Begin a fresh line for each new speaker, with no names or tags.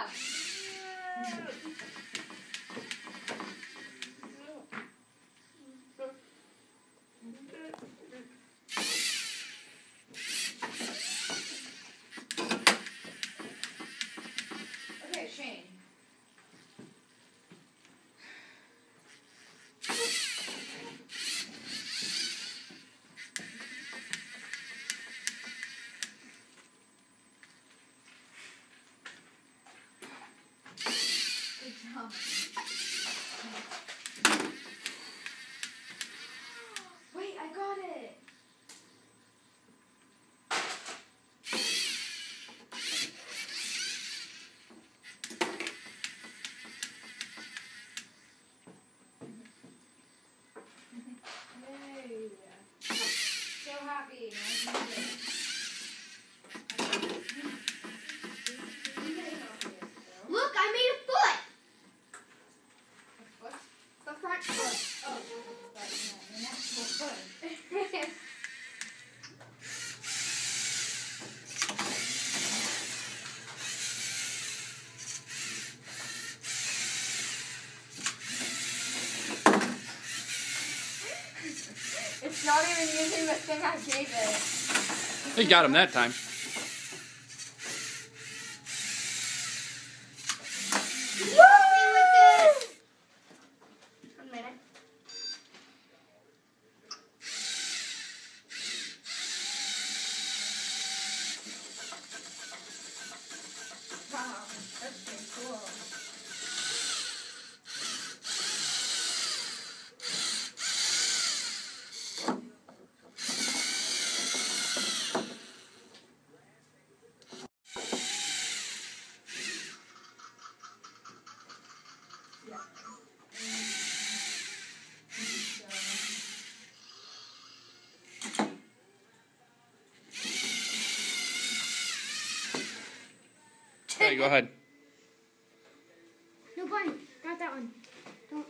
Yeah.
Wait, I got it. Yay. So happy. Not even using the thing I gave it.
He got him that time.
All right, go
ahead.
No, Brian, not that one. Don't.